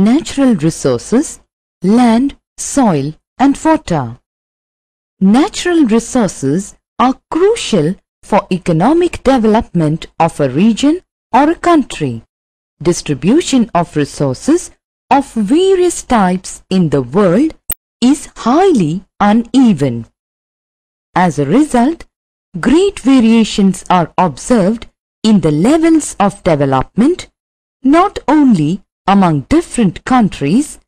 natural resources, land, soil and water. Natural resources are crucial for economic development of a region or a country. Distribution of resources of various types in the world is highly uneven. As a result, great variations are observed in the levels of development not only among different countries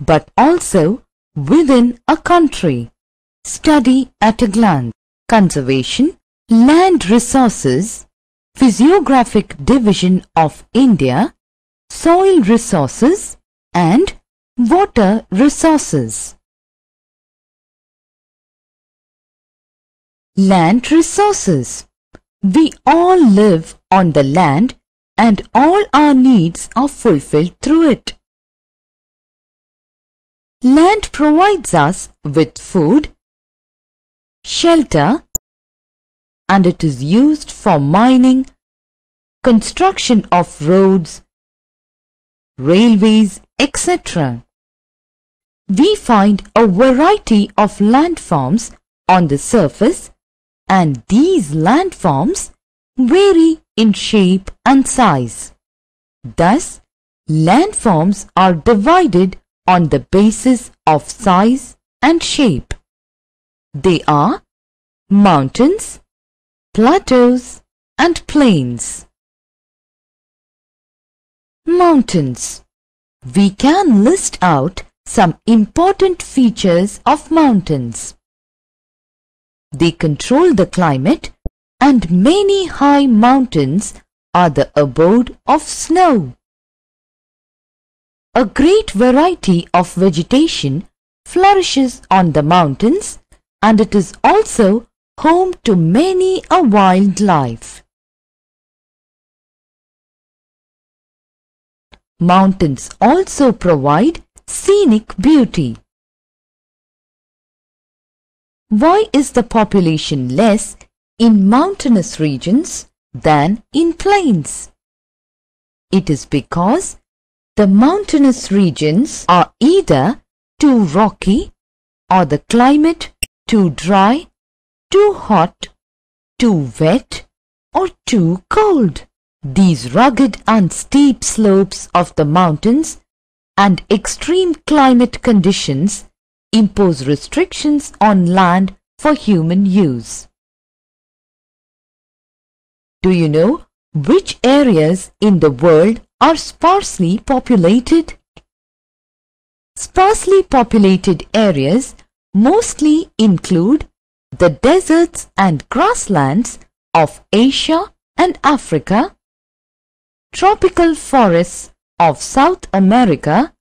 but also within a country. Study at a glance. Conservation, land resources, physiographic division of India, soil resources and water resources. Land resources. We all live on the land and all our needs are fulfilled through it. Land provides us with food, shelter, and it is used for mining, construction of roads, railways, etc. We find a variety of landforms on the surface and these landforms vary in shape and size. Thus, landforms are divided on the basis of size and shape. They are mountains, plateaus and plains. Mountains We can list out some important features of mountains. They control the climate and many high mountains are the abode of snow. A great variety of vegetation flourishes on the mountains and it is also home to many a wildlife. Mountains also provide scenic beauty. Why is the population less in mountainous regions than in plains? It is because the mountainous regions are either too rocky or the climate too dry, too hot, too wet or too cold. These rugged and steep slopes of the mountains and extreme climate conditions impose restrictions on land for human use. Do you know which areas in the world are sparsely populated? Sparsely populated areas mostly include the deserts and grasslands of Asia and Africa, tropical forests of South America,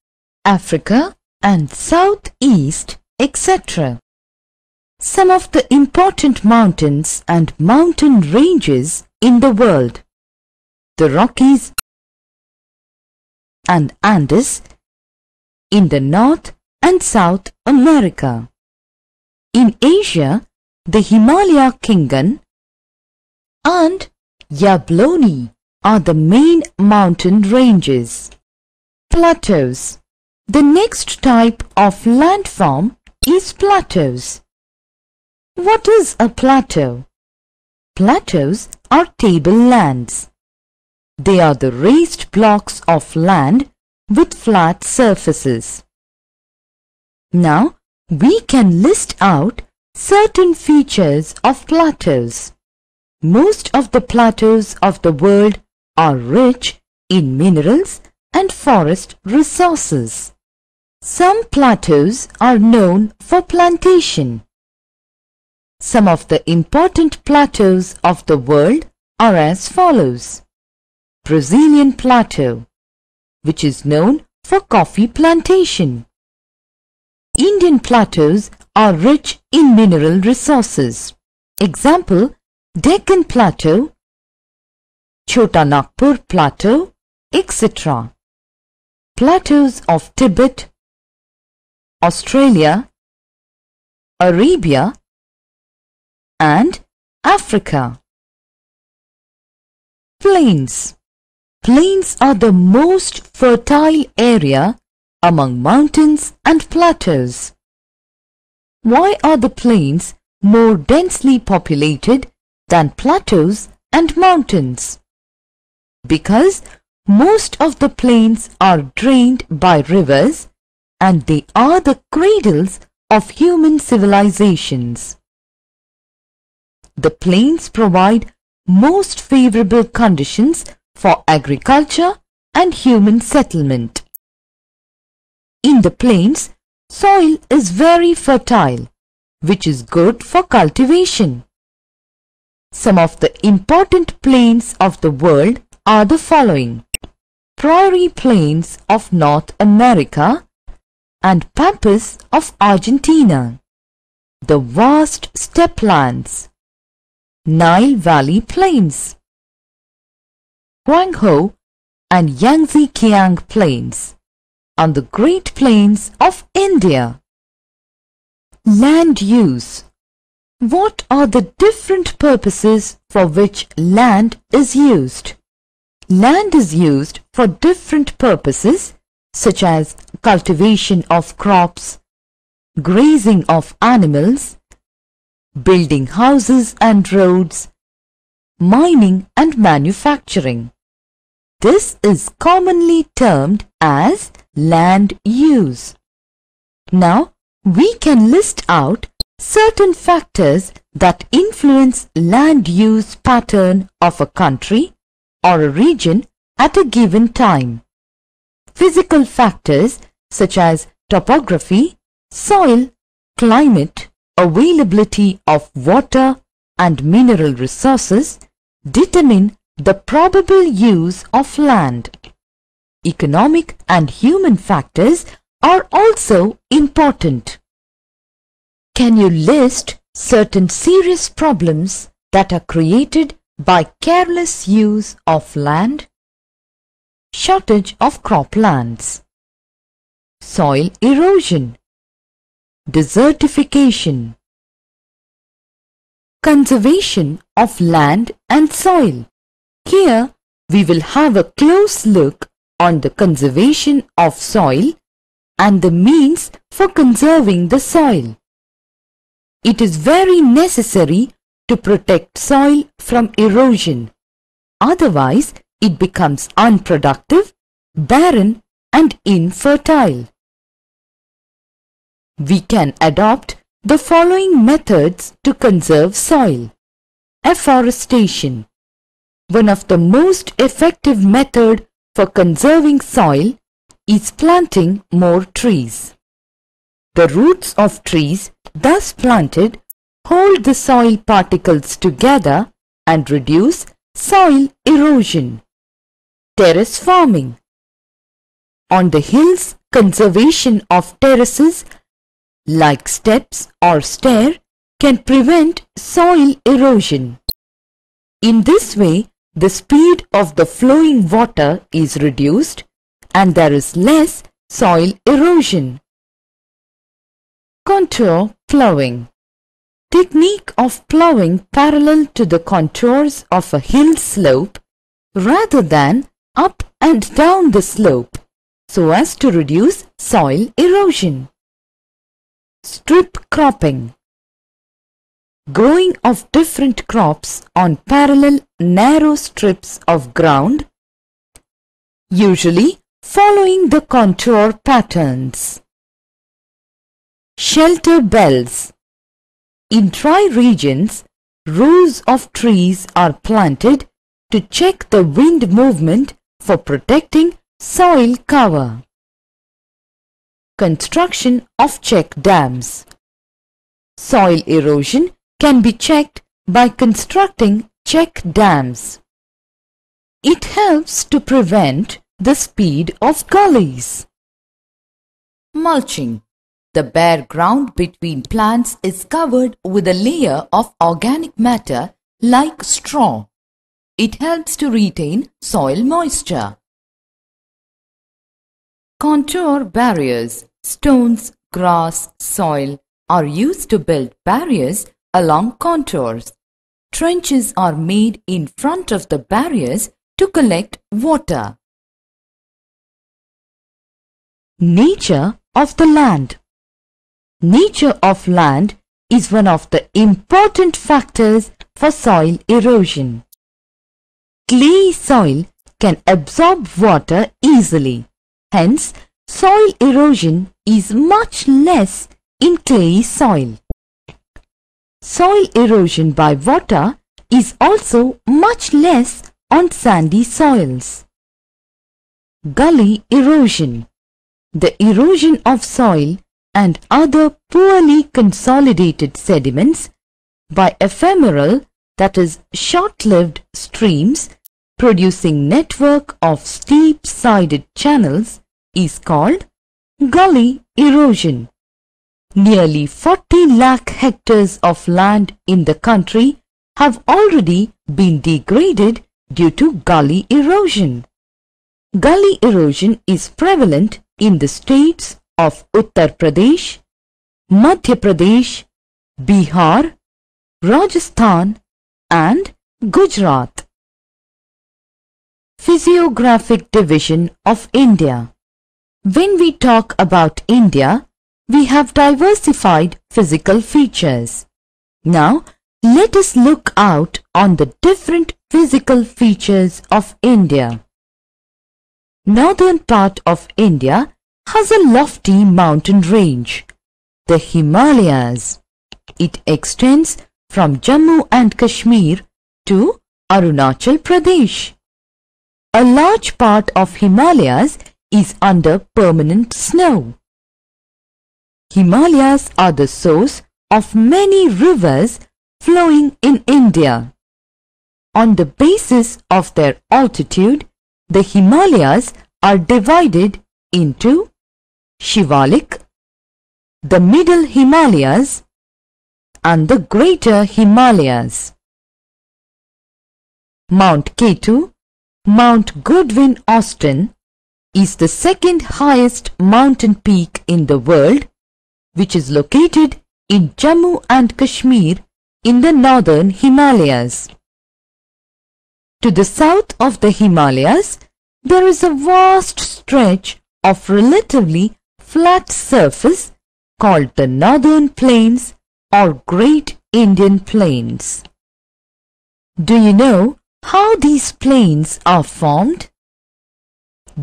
Africa and Southeast, etc. Some of the important mountains and mountain ranges in the world. The Rockies and Andes in the North and South America. In Asia, the Himalaya Khingan and Yabloni are the main mountain ranges. Plateaus The next type of landform is plateaus. What is a plateau? Plateaus are tablelands. They are the raised blocks of land with flat surfaces. Now, we can list out certain features of plateaus. Most of the plateaus of the world are rich in minerals and forest resources. Some plateaus are known for plantation. Some of the important plateaus of the world are as follows. Brazilian Plateau, which is known for coffee plantation. Indian plateaus are rich in mineral resources. Example, Deccan Plateau, Chota Nagpur Plateau, etc. Plateaus of Tibet, Australia, Arabia and Africa. Plains Plains are the most fertile area among mountains and plateaus. Why are the plains more densely populated than plateaus and mountains? Because most of the plains are drained by rivers and they are the cradles of human civilizations. The plains provide most favorable conditions for agriculture and human settlement. In the plains, soil is very fertile, which is good for cultivation. Some of the important plains of the world are the following. Prairie plains of North America and pampas of Argentina. The vast steppe Nile Valley Plains. Huanghe and Yangtze Kiang Plains on the Great Plains of India. Land use What are the different purposes for which land is used? Land is used for different purposes such as cultivation of crops, grazing of animals, building houses and roads, mining and manufacturing. This is commonly termed as land use. Now, we can list out certain factors that influence land use pattern of a country or a region at a given time. Physical factors such as topography, soil, climate, availability of water and mineral resources determine the probable use of land. Economic and human factors are also important. Can you list certain serious problems that are created by careless use of land? shortage of croplands, soil erosion, desertification, conservation of land and soil. Here we will have a close look on the conservation of soil and the means for conserving the soil. It is very necessary to protect soil from erosion. Otherwise, it becomes unproductive, barren and infertile. We can adopt the following methods to conserve soil. Afforestation. One of the most effective method for conserving soil is planting more trees. The roots of trees thus planted hold the soil particles together and reduce soil erosion. Terrace farming. On the hills, conservation of terraces like steps or stair can prevent soil erosion. In this way, the speed of the flowing water is reduced and there is less soil erosion. Contour plowing Technique of plowing parallel to the contours of a hill slope rather than up and down the slope so as to reduce soil erosion. Strip cropping Growing of different crops on parallel narrow strips of ground usually following the contour patterns. Shelter belts In dry regions, rows of trees are planted to check the wind movement for protecting soil cover. Construction of check dams Soil erosion can be checked by constructing check dams. It helps to prevent the speed of gullies. Mulching The bare ground between plants is covered with a layer of organic matter like straw. It helps to retain soil moisture. Contour barriers, stones, grass, soil are used to build barriers along contours. Trenches are made in front of the barriers to collect water. Nature of the land Nature of land is one of the important factors for soil erosion. Clay soil can absorb water easily. Hence, soil erosion is much less in clay soil. Soil erosion by water is also much less on sandy soils. Gully erosion The erosion of soil and other poorly consolidated sediments by ephemeral that is short-lived streams producing network of steep-sided channels is called gully erosion. Nearly 40 lakh hectares of land in the country have already been degraded due to gully erosion. Gully erosion is prevalent in the states of Uttar Pradesh, Madhya Pradesh, Bihar, Rajasthan and Gujarat. Physiographic Division of India When we talk about India, we have diversified physical features. Now, let us look out on the different physical features of India. Northern part of India has a lofty mountain range, the Himalayas. It extends from Jammu and Kashmir to Arunachal Pradesh. A large part of Himalayas is under permanent snow. Himalayas are the source of many rivers flowing in India. On the basis of their altitude, the Himalayas are divided into Shivalik, the Middle Himalayas and the Greater Himalayas. Mount K2, Mount Goodwin Austen, is the second highest mountain peak in the world which is located in Jammu and Kashmir in the northern Himalayas. To the south of the Himalayas, there is a vast stretch of relatively flat surface called the Northern Plains or Great Indian Plains. Do you know how these plains are formed?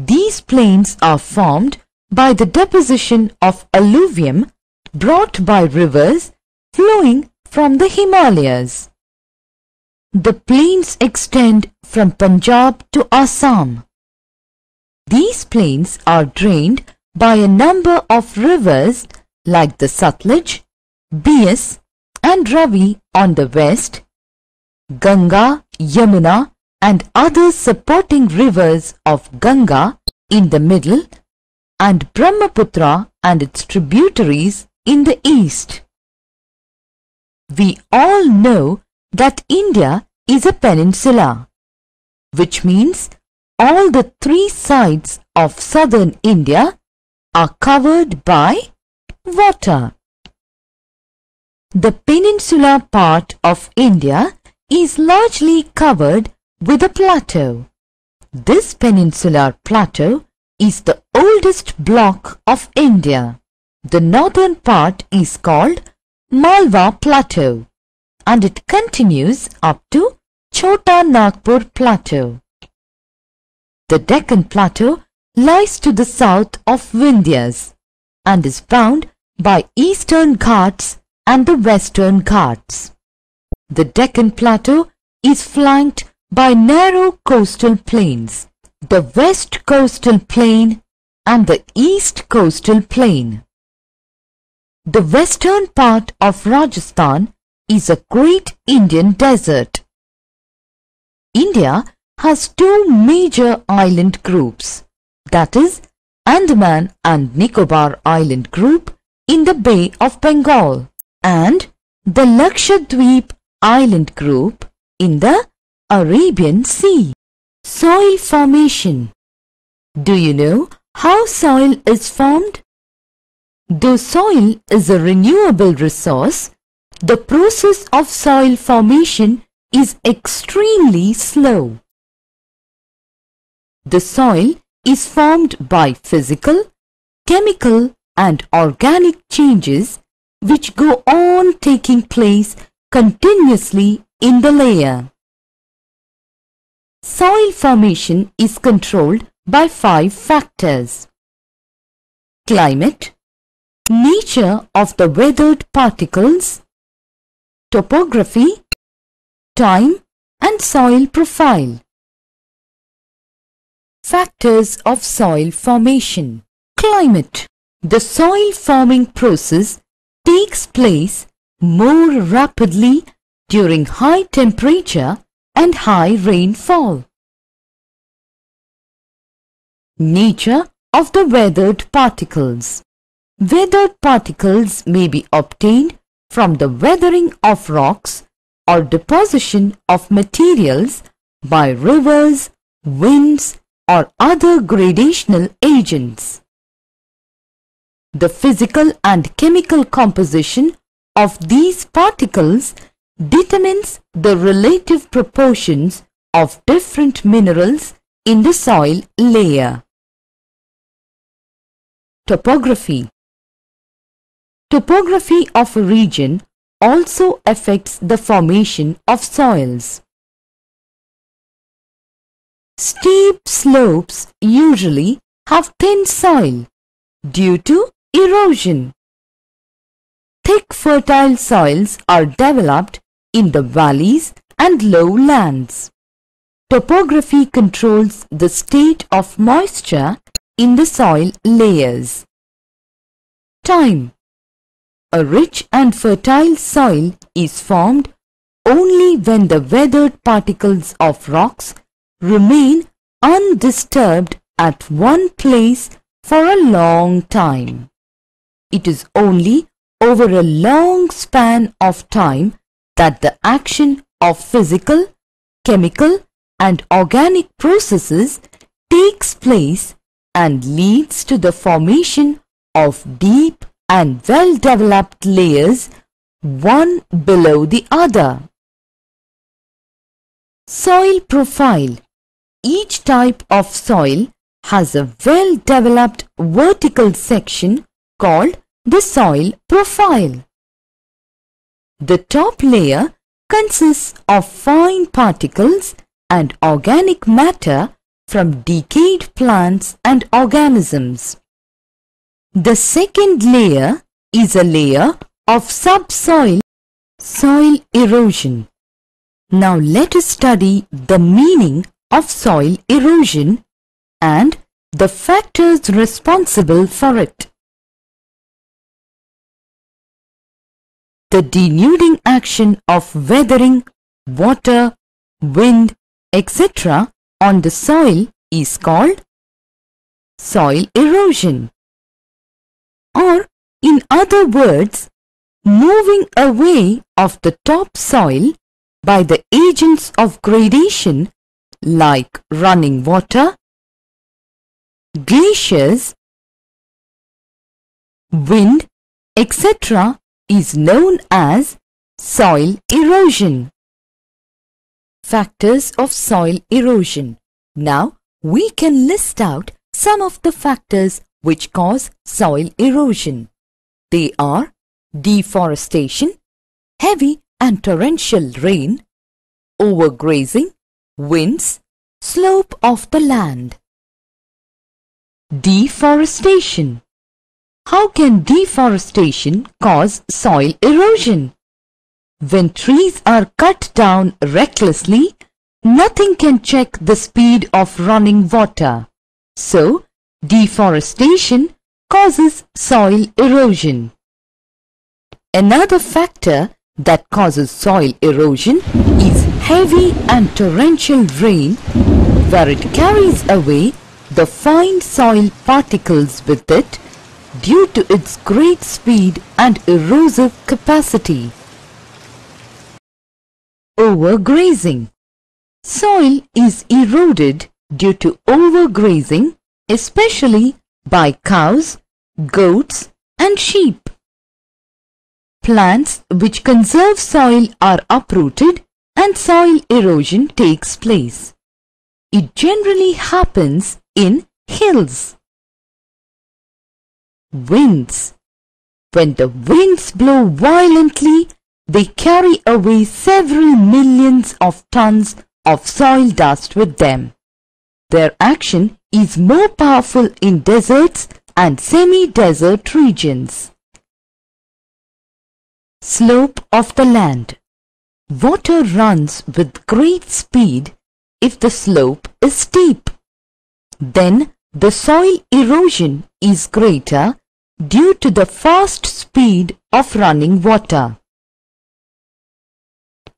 These plains are formed by the deposition of alluvium brought by rivers flowing from the Himalayas. The plains extend from Punjab to Assam. These plains are drained by a number of rivers like the Satluj, Beas and Ravi on the west, Ganga, Yamuna and other supporting rivers of Ganga in the middle and Brahmaputra and its tributaries in the east. We all know that India is a peninsula, which means all the three sides of southern India are covered by water. The peninsular part of India is largely covered with a plateau. This peninsular plateau is the oldest block of India. The northern part is called Malwa Plateau and it continues up to Chota Nagpur Plateau. The Deccan Plateau lies to the south of Vindhyas and is bound by eastern Ghats and the western Ghats. The Deccan Plateau is flanked by narrow coastal plains, the west coastal plain and the east coastal plain. The western part of Rajasthan is a great Indian desert. India has two major island groups, that is Andaman and Nicobar Island Group in the Bay of Bengal and the Lakshadweep Island Group in the Arabian Sea. Soil formation Do you know how soil is formed? Though soil is a renewable resource, the process of soil formation is extremely slow. The soil is formed by physical, chemical and organic changes which go on taking place continuously in the layer. Soil formation is controlled by five factors. Climate, nature of the weathered particles, topography, time and soil profile. Factors of soil formation. Climate. The soil forming process takes place more rapidly during high temperature and high rainfall. Nature of the weathered particles. Weathered particles may be obtained from the weathering of rocks or deposition of materials by rivers, winds or other gradational agents. The physical and chemical composition of these particles determines the relative proportions of different minerals in the soil layer. Topography Topography of a region also affects the formation of soils. Steep slopes usually have thin soil due to erosion. Thick fertile soils are developed in the valleys and lowlands. Topography controls the state of moisture in the soil layers. Time A rich and fertile soil is formed only when the weathered particles of rocks remain undisturbed at one place for a long time. It is only over a long span of time that the action of physical, chemical and organic processes takes place and leads to the formation of deep and well-developed layers one below the other. Soil profile Each type of soil has a well-developed vertical section called the soil profile. The top layer consists of fine particles and organic matter from decayed plants and organisms. The second layer is a layer of subsoil soil erosion. Now let us study the meaning of soil erosion and the factors responsible for it. The denuding action of weathering, water, wind, etc. on the soil is called soil erosion. Or in other words, moving away of the topsoil by the agents of gradation like running water, glaciers, wind, etc. is known as soil erosion. Factors of soil erosion. Now, we can list out some of the factors which cause soil erosion. They are deforestation, heavy and torrential rain, overgrazing, winds, slope of the land. Deforestation How can deforestation cause soil erosion? When trees are cut down recklessly, nothing can check the speed of running water. So, deforestation causes soil erosion. Another factor that causes soil erosion is heavy and torrential rain where it carries away the fine soil particles with it due to its great speed and erosive capacity. Overgrazing Soil is eroded due to overgrazing especially by cows, goats and sheep. Plants which conserve soil are uprooted and soil erosion takes place. It generally happens in hills. Winds. When the winds blow violently, they carry away several millions of tons of soil dust with them. Their action is more powerful in deserts and semi-desert regions. Slope of the land Water runs with great speed if the slope is steep. Then the soil erosion is greater due to the fast speed of running water.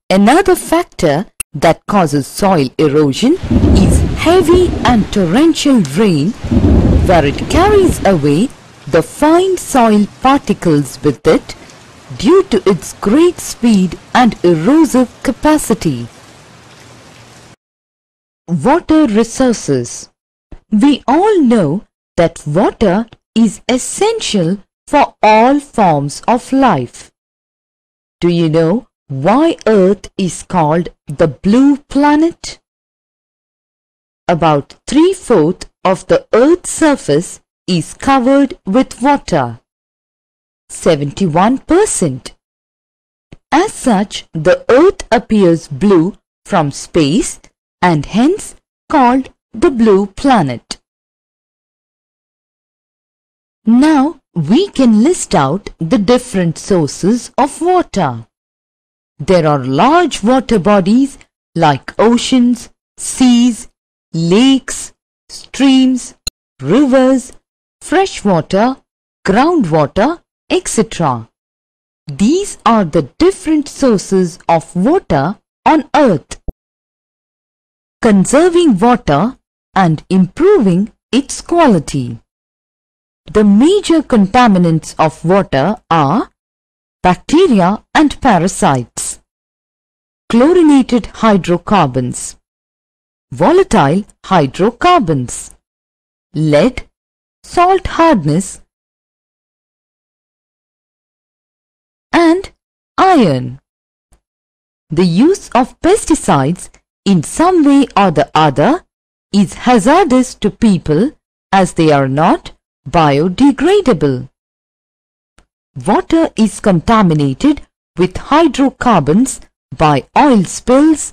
Another factor that causes soil erosion is heavy and torrential rain where it carries away the fine soil particles with it due to its great speed and erosive capacity. Water resources We all know that water is essential for all forms of life. Do you know why Earth is called the blue planet? About three-fourths of the Earth's surface is covered with water. 71%. As such, the Earth appears blue from space and hence called the blue planet. Now we can list out the different sources of water. There are large water bodies like oceans, seas, lakes, streams, rivers, freshwater, groundwater etc. These are the different sources of water on earth. Conserving water and improving its quality. The major contaminants of water are bacteria and parasites, chlorinated hydrocarbons, volatile hydrocarbons, lead, salt hardness and iron. The use of pesticides in some way or the other is hazardous to people as they are not biodegradable. Water is contaminated with hydrocarbons by oil spills,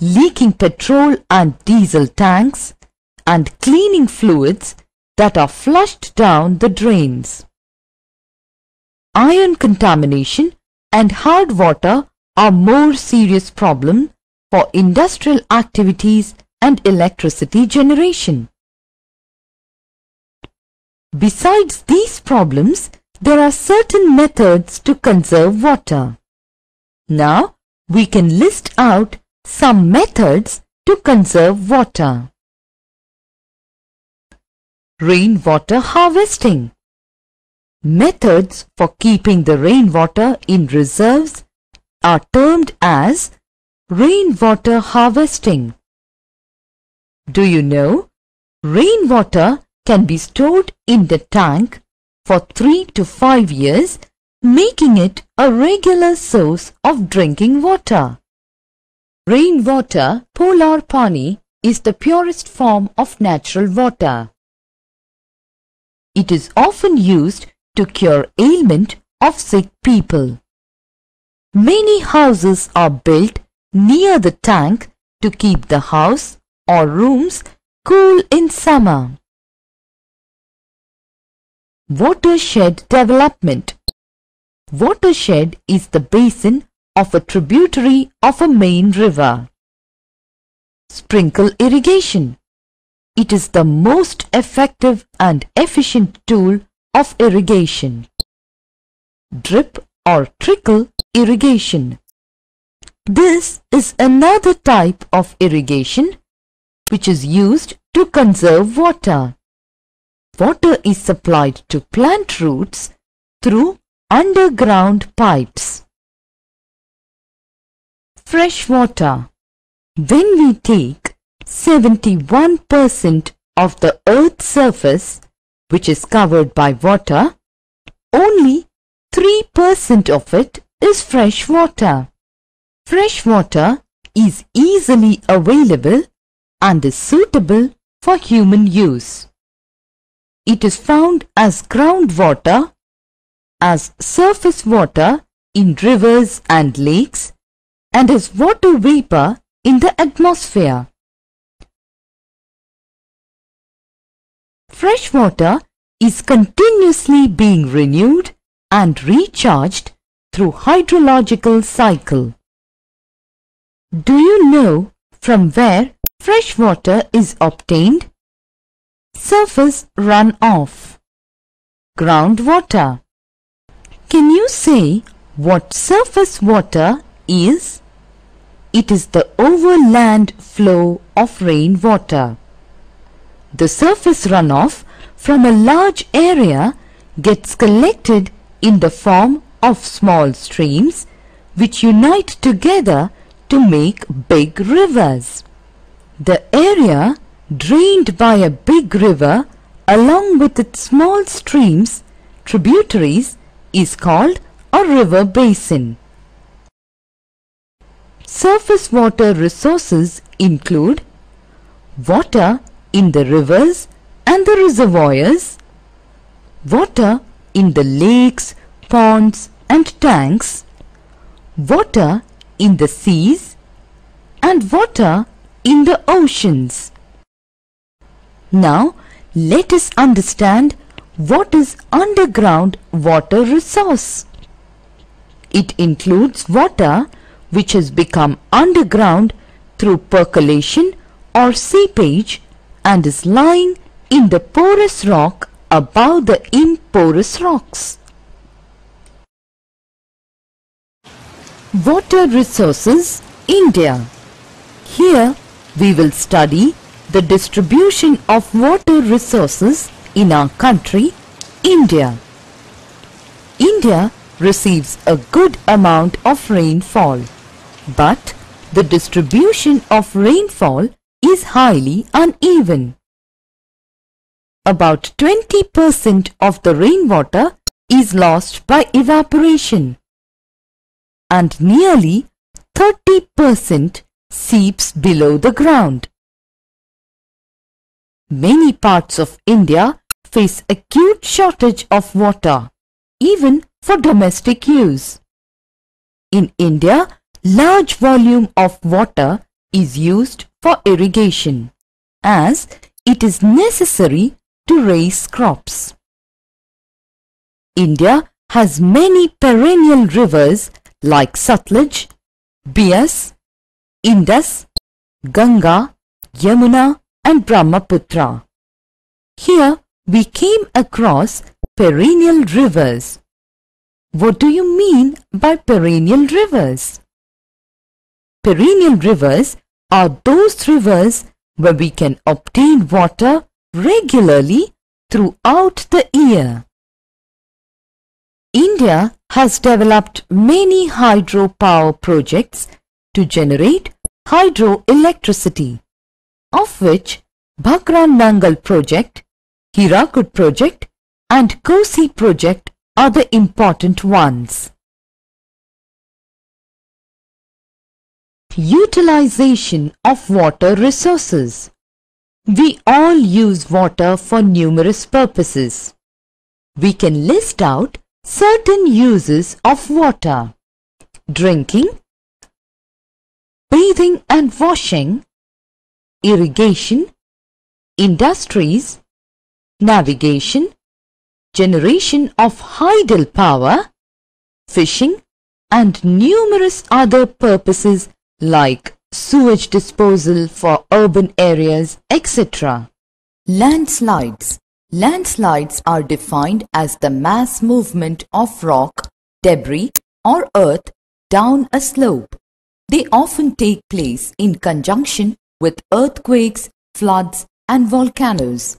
leaking petrol and diesel tanks, and cleaning fluids that are flushed down the drains iron contamination and hard water are more serious problems for industrial activities and electricity generation. Besides these problems, there are certain methods to conserve water. Now, we can list out some methods to conserve water. Rainwater harvesting Methods for keeping the rainwater in reserves are termed as rainwater harvesting. Do you know? Rainwater can be stored in the tank for 3 to 5 years, making it a regular source of drinking water. Rainwater, palar pani, is the purest form of natural water. It is often used to cure ailment of sick people. Many houses are built near the tank to keep the house or rooms cool in summer. Watershed development Watershed is the basin of a tributary of a main river. Sprinkle irrigation. It is the most effective and efficient tool of irrigation. Drip or trickle irrigation. This is another type of irrigation which is used to conserve water. Water is supplied to plant roots through underground pipes. Fresh water. When we take 71% of the earth's surface which is covered by water, only 3% of it is fresh water. Fresh water is easily available and is suitable for human use. It is found as groundwater, as surface water in rivers and lakes, and as water vapor in the atmosphere. Fresh water is continuously being renewed and recharged through hydrological cycle. Do you know from where fresh water is obtained? Surface runoff. Groundwater. Can you say what surface water is? It is the overland flow of rainwater. The surface runoff from a large area gets collected in the form of small streams which unite together to make big rivers. The area drained by a big river along with its small streams, tributaries, is called a river basin. Surface water resources include water in the rivers and the reservoirs, water in the lakes, ponds and tanks, water in the seas and water in the oceans. Now let us understand what is underground water resource. It includes water which has become underground through percolation or seepage and is lying in the porous rock above the imporous rocks. Water Resources India Here we will study the distribution of water resources in our country, India. India receives a good amount of rainfall, but the distribution of rainfall is highly uneven. About 20% of the rainwater is lost by evaporation and nearly 30% seeps below the ground. Many parts of India face acute shortage of water, even for domestic use. In India, large volume of water is used for irrigation, as it is necessary to raise crops. India has many perennial rivers like Satluj, Beas, Indus, Ganga, Yamuna and Brahmaputra. Here we came across perennial rivers. What do you mean by perennial rivers? Perennial rivers are those rivers where we can obtain water regularly throughout the year. India has developed many hydropower projects to generate hydroelectricity, of which Bhakra Nangal project, Hirakud project and Kosi project are the important ones. Utilization of water resources We all use water for numerous purposes. We can list out certain uses of water. Drinking, bathing and washing, irrigation, industries, navigation, generation of hydel power, fishing and numerous other purposes like sewage disposal for urban areas, etc. Landslides Landslides are defined as the mass movement of rock, debris or earth down a slope. They often take place in conjunction with earthquakes, floods and volcanoes.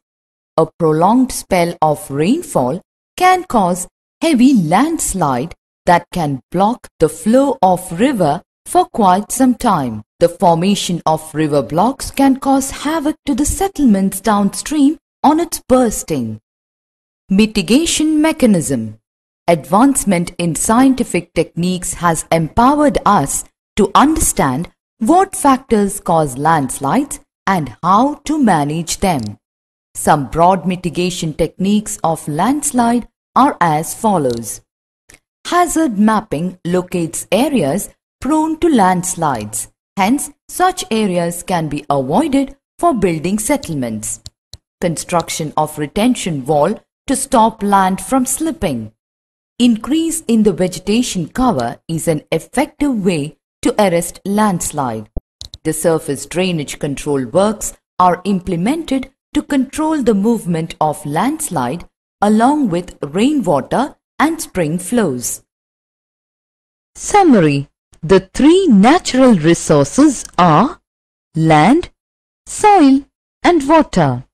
A prolonged spell of rainfall can cause heavy landslide that can block the flow of river for quite some time. The formation of river blocks can cause havoc to the settlements downstream on its bursting. Mitigation Mechanism Advancement in scientific techniques has empowered us to understand what factors cause landslides and how to manage them. Some broad mitigation techniques of landslide are as follows. Hazard mapping locates areas prone to landslides. Hence, such areas can be avoided for building settlements. Construction of retention wall to stop land from slipping. Increase in the vegetation cover is an effective way to arrest landslide. The surface drainage control works are implemented to control the movement of landslide along with rainwater and spring flows. Summary The three natural resources are land, soil and water.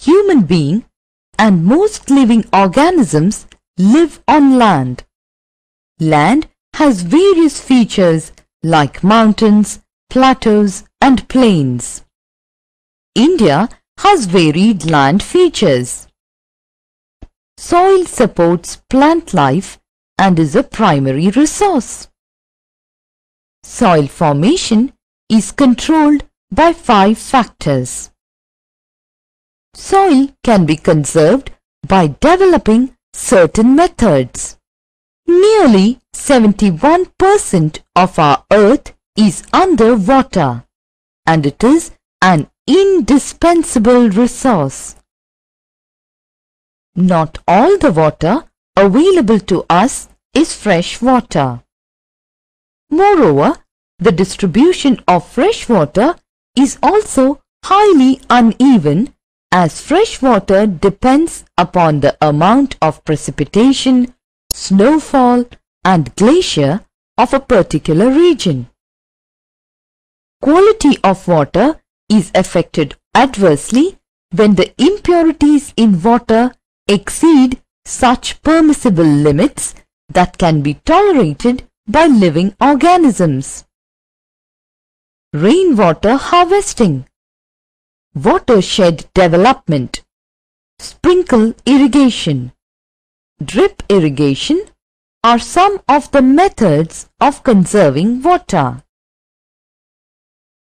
Human being and most living organisms live on land. Land has various features like mountains, plateaus and plains. India has varied land features. Soil supports plant life and is a primary resource. Soil formation is controlled by five factors. Soil can be conserved by developing certain methods. Nearly 71% of our earth is under water and it is an indispensable resource. Not all the water available to us is fresh water. Moreover, the distribution of fresh water is also highly uneven as fresh water depends upon the amount of precipitation, snowfall and glacier of a particular region. Quality of water is affected adversely when the impurities in water exceed such permissible limits that can be tolerated by living organisms. Rainwater harvesting watershed development, sprinkle irrigation, drip irrigation are some of the methods of conserving water.